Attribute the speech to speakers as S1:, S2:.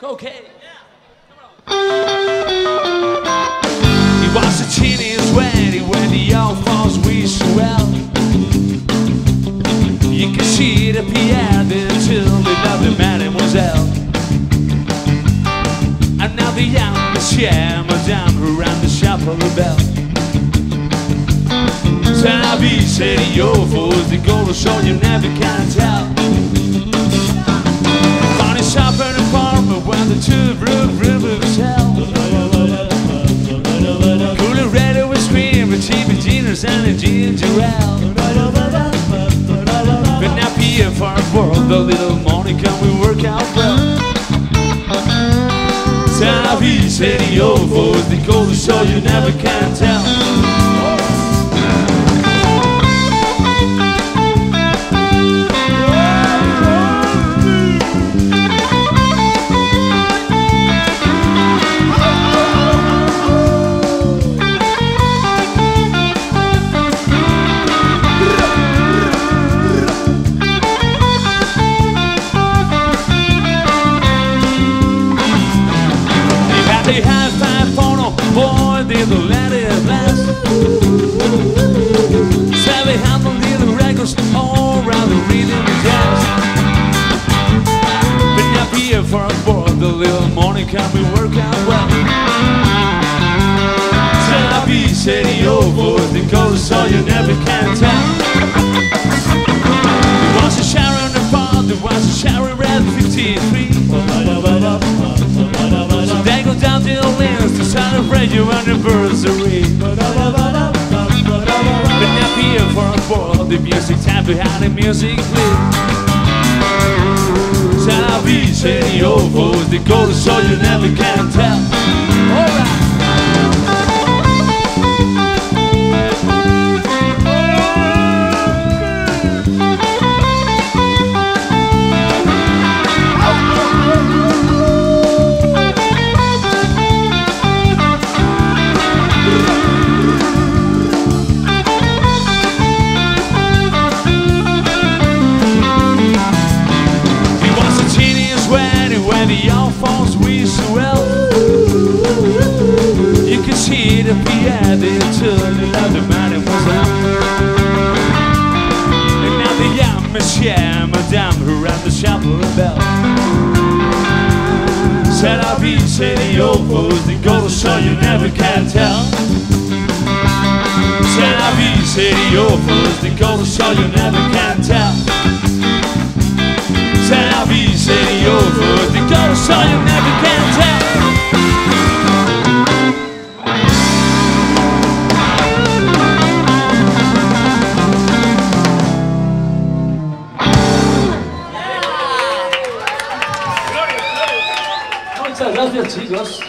S1: Okay. He was a teenage he when the old folks we you well. You can see the Pierre until the mademoiselle. And now the young monsieur, madame, who ran the shop of the bell. Sa vie, c'est yo, for the gold show you never can tell. The little money can we work out well. Sa vie, c'est yo, for the gold show you never can tell. For a boy, the little morning can we work out well. Sabi said yo, boy, the color so you never can tell. There was a shower in the fall, there was a shower red 53. So they go down to the lands to celebrate your anniversary. But now here for a ball, the music time behind the music clip. Sabi said oh, yo, boys, the color so you never can tell. The folks wish you. Can see the piano until the other man was out. And now the young monsieur, madame, who ran the of bell. Said I'll be the old folks, the gold show you never can tell. Said I'll be the old folks, the gold show you never can
S2: Muchas gracias chicos.